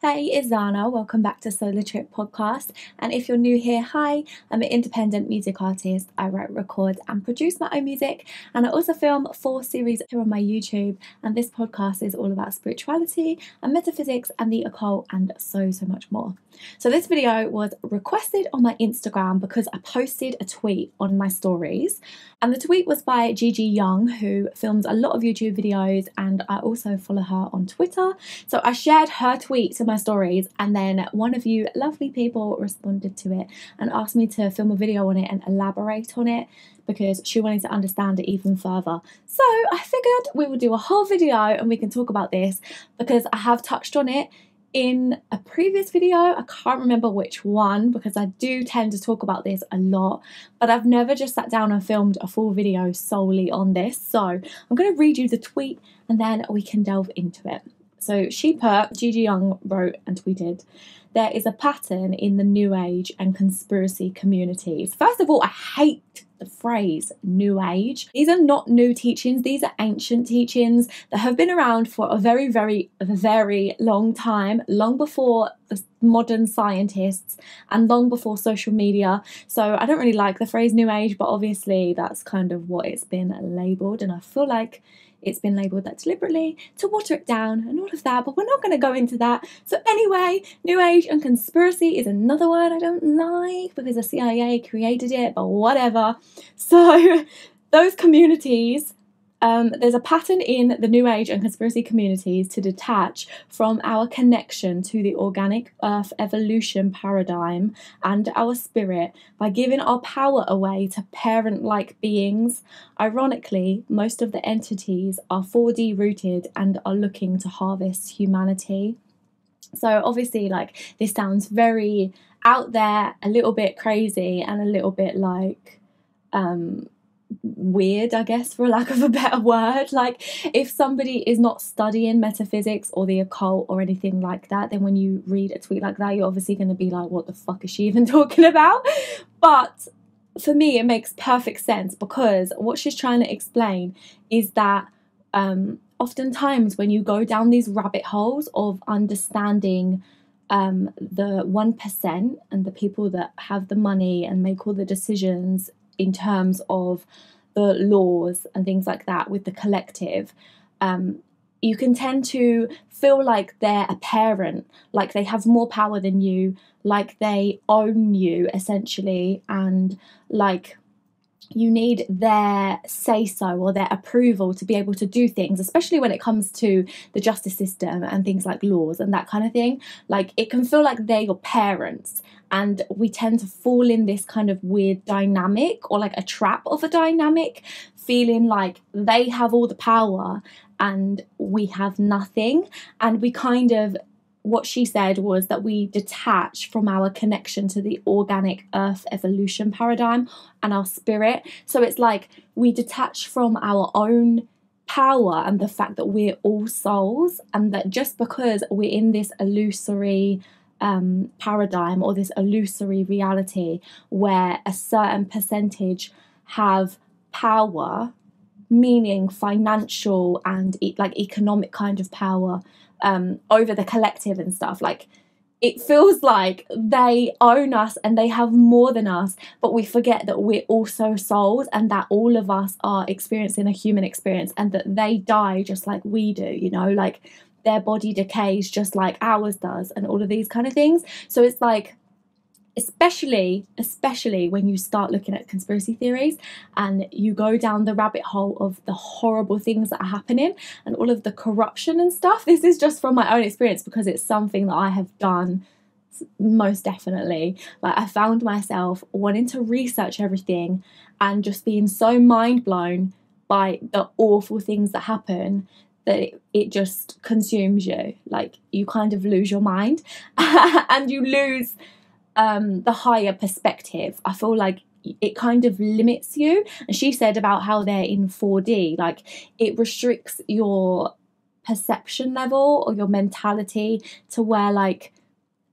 Hey, it's Xana. Welcome back to Solar Tripp Podcast. And if you're new here, hi, I'm an independent music artist. I write, record, and produce my own music. And I also film four series here on my YouTube. And this podcast is all about spirituality and metaphysics and the occult and so, so much more. So, this video was requested on my Instagram because I posted a tweet on my stories. And the tweet was by Gigi Young, who films a lot of YouTube videos. And I also follow her on Twitter. So, I shared her tweet to my stories, and then one of you lovely people responded to it and asked me to film a video on it and elaborate on it because she wanted to understand it even further. So I figured we would do a whole video and we can talk about this because I have touched on it in a previous video. I can't remember which one because I do tend to talk about this a lot, but I've never just sat down and filmed a full video solely on this. So I'm going to read you the tweet and then we can delve into it. So she put, Gigi Young wrote and tweeted, there is a pattern in the New Age and conspiracy communities. First of all, I hate the phrase New Age. These are not new teachings, these are ancient teachings that have been around for a very, very, very long time, long before the modern scientists and long before social media. So I don't really like the phrase New Age, but obviously that's kind of what it's been labeled, and I feel like it's been labelled that deliberately to water it down and all of that, but we're not going to go into that. So, anyway, New Age and conspiracy is another word I don't like because the CIA created it, but whatever. So, those communities um, there's a pattern in the New Age and conspiracy communities to detach from our connection to the organic earth evolution paradigm and our spirit by giving our power away to parent like beings. Ironically, most of the entities are 4D rooted and are looking to harvest humanity. So, obviously, like, this sounds very out there, a little bit crazy, and a little bit like, um, weird, I guess, for a lack of a better word. Like, if somebody is not studying metaphysics or the occult or anything like that, then when you read a tweet like that, you're obviously going to be like, what the fuck is she even talking about? But for me, it makes perfect sense because what she's trying to explain is that um, oftentimes when you go down these rabbit holes of understanding um, the 1% and the people that have the money and make all the decisions in terms of the laws and things like that with the collective, um, you can tend to feel like they're a parent, like they have more power than you, like they own you essentially, and like you need their say so or their approval to be able to do things, especially when it comes to the justice system and things like laws and that kind of thing. Like it can feel like they're your parents, and we tend to fall in this kind of weird dynamic or like a trap of a dynamic, feeling like they have all the power and we have nothing, and we kind of what she said was that we detach from our connection to the organic earth evolution paradigm and our spirit. So it's like we detach from our own power and the fact that we're all souls, and that just because we're in this illusory um, paradigm or this illusory reality where a certain percentage have power, meaning financial and like economic kind of power um, over the collective and stuff. Like it feels like they own us and they have more than us, but we forget that we're also souls and that all of us are experiencing a human experience and that they die just like we do, you know, like their body decays just like ours does and all of these kind of things. So it's like especially especially when you start looking at conspiracy theories and you go down the rabbit hole of the horrible things that are happening and all of the corruption and stuff this is just from my own experience because it's something that I have done most definitely. Like I found myself wanting to research everything and just being so mind blown by the awful things that happen that it, it just consumes you. Like you kind of lose your mind and you lose um, the higher perspective. I feel like it kind of limits you. And she said about how they're in 4D, like it restricts your perception level or your mentality to where like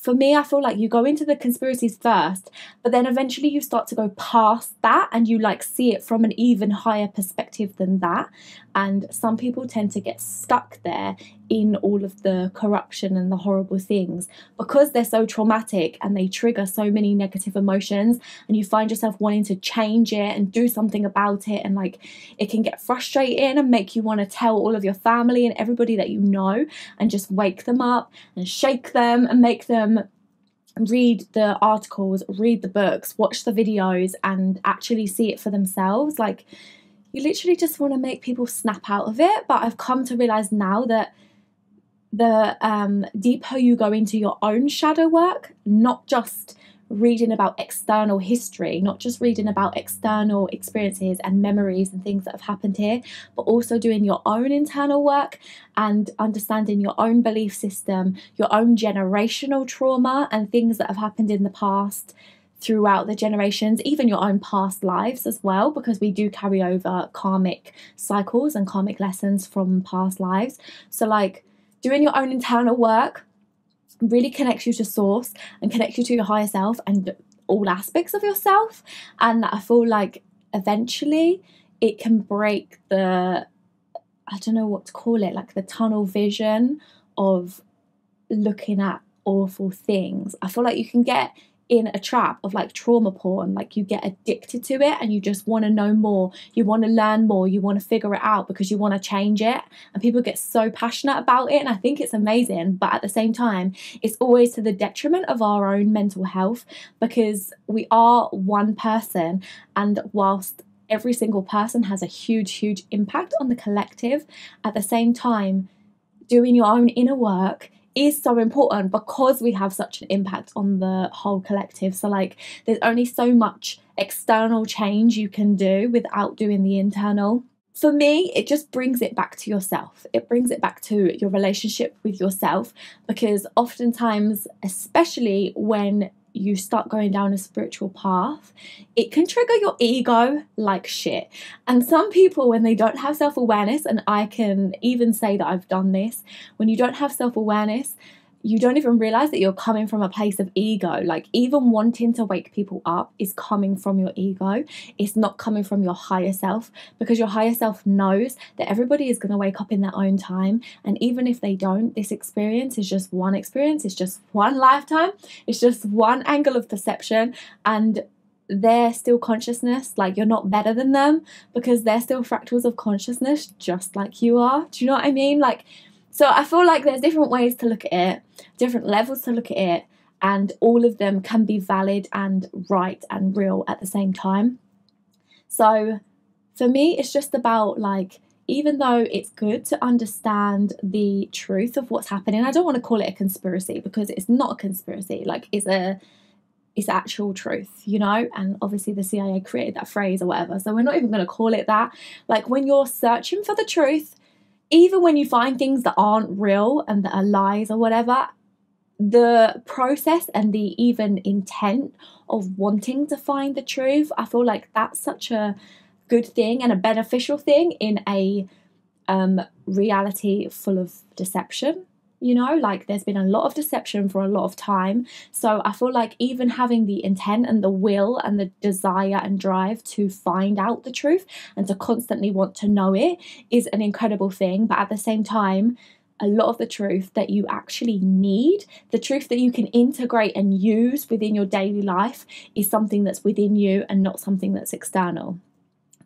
for me, I feel like you go into the conspiracies first, but then eventually you start to go past that and you like see it from an even higher perspective than that. And some people tend to get stuck there in all of the corruption and the horrible things because they're so traumatic and they trigger so many negative emotions and you find yourself wanting to change it and do something about it and like it can get frustrating and make you want to tell all of your family and everybody that you know and just wake them up and shake them and make them read the articles, read the books, watch the videos, and actually see it for themselves. Like, you literally just want to make people snap out of it. But I've come to realize now that the um, deeper you go into your own shadow work, not just reading about external history, not just reading about external experiences and memories and things that have happened here, but also doing your own internal work and understanding your own belief system, your own generational trauma, and things that have happened in the past throughout the generations, even your own past lives as well, because we do carry over karmic cycles and karmic lessons from past lives. So, like, doing your own internal work really connects you to source and connects you to your higher self and all aspects of yourself. And I feel like eventually it can break the, I don't know what to call it, like the tunnel vision of looking at awful things. I feel like you can get in a trap of like trauma porn. Like you get addicted to it and you just want to know more. You want to learn more. You want to figure it out because you want to change it. And people get so passionate about it. And I think it's amazing. But at the same time, it's always to the detriment of our own mental health because we are one person. And whilst every single person has a huge, huge impact on the collective, at the same time, doing your own inner work is so important because we have such an impact on the whole collective. So, like, there's only so much external change you can do without doing the internal. For me, it just brings it back to yourself. It brings it back to your relationship with yourself because oftentimes, especially when you start going down a spiritual path, it can trigger your ego like shit. And some people, when they don't have self awareness, and I can even say that I've done this, when you don't have self awareness, you don't even realize that you're coming from a place of ego. Like, even wanting to wake people up is coming from your ego. It's not coming from your higher self because your higher self knows that everybody is going to wake up in their own time. And even if they don't, this experience is just one experience, it's just one lifetime, it's just one angle of perception. And they're still consciousness, like you're not better than them because they're still fractals of consciousness, just like you are. Do you know what I mean? Like, so I feel like there's different ways to look at it, different levels to look at it, and all of them can be valid and right and real at the same time. So for me, it's just about like, even though it's good to understand the truth of what's happening, I don't want to call it a conspiracy because it's not a conspiracy. Like, it's a it's actual truth, you know? And obviously the CIA created that phrase or whatever. So we're not even going to call it that. Like when you're searching for the truth, even when you find things that aren't real and that are lies or whatever, the process and the even intent of wanting to find the truth, I feel like that's such a good thing and a beneficial thing in a um, reality full of deception you know like there's been a lot of deception for a lot of time. So i feel like even having the intent and the will and the desire and drive to find out the truth and to constantly want to know it is an incredible thing. But at the same time a lot of the truth that you actually need, the truth that you can integrate and use within your daily life, is something that's within you and not something that's external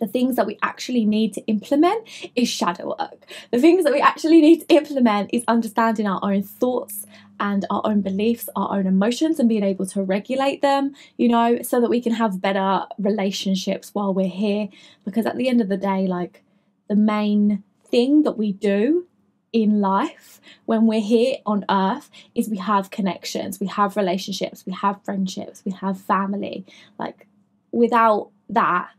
the things that we actually need to implement is shadow work. The things that we actually need to implement is understanding our own thoughts and our own beliefs, our own emotions, and being able to regulate them, you know, so that we can have better relationships while we're here. Because at the end of the day, like the main thing that we do in life when we're here on earth is we have connections, we have relationships, we have friendships, we have family. Like without that,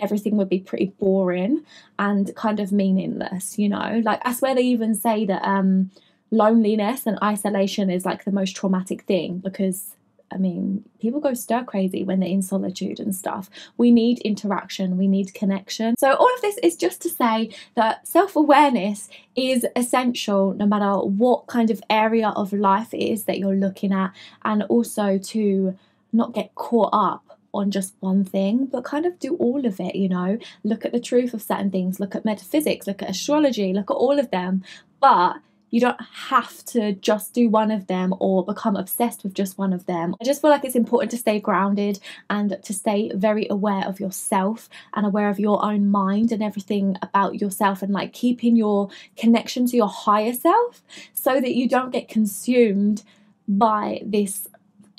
everything would be pretty boring and kind of meaningless, you know? Like, I swear they even say that um, loneliness and isolation is like the most traumatic thing because. I mean, people go stir crazy when they're in solitude and stuff. We need interaction, we need connection. So, all of this is just to say that self awareness is essential no matter what kind of area of life it is that you're looking at, and also to not get caught up on just one thing, but kind of do all of it, you know, look at the truth of certain things, look at metaphysics, look at astrology, look at all of them, but you don't have to just do one of them or become obsessed with just one of them. I just feel like it's important to stay grounded and to stay very aware of yourself and aware of your own mind and everything about yourself and like keeping your connection to your higher self so that you don't get consumed by this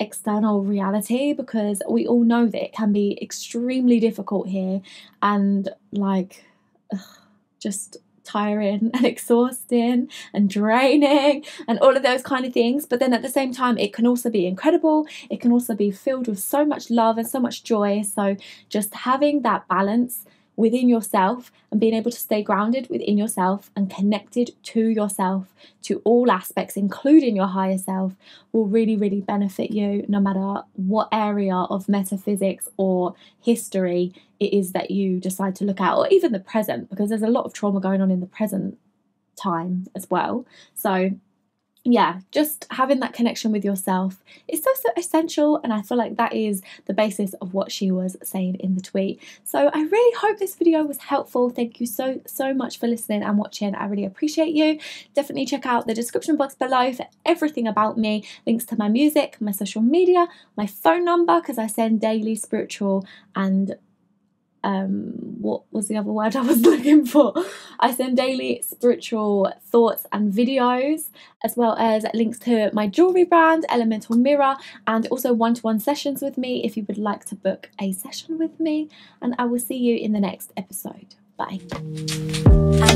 external reality because we all know that it can be extremely difficult here and like ugh, just tiring and exhausting and draining and all of those kind of things. But then at the same time, it can also be incredible. It can also be filled with so much love and so much joy. So just having that balance within yourself and being able to stay grounded within yourself and connected to yourself to all aspects, including your higher self, will really, really benefit you no matter what area of metaphysics or history it is that you decide to look at, or even the present, because there's a lot of trauma going on in the present time as well. So yeah, just having that connection with yourself is so, so essential. And I feel like that is the basis of what she was saying in the tweet. So I really hope this video was helpful. Thank you so, so much for listening and watching. I really appreciate you. Definitely check out the description box below for everything about me, links to my music, my social media, my phone number, because I send daily spiritual and um, what was the other word I was looking for? I send daily spiritual thoughts and videos, as well as links to my jewelry brand, Elemental Mirror, and also one to one sessions with me if you would like to book a session with me. And I will see you in the next episode. Bye. I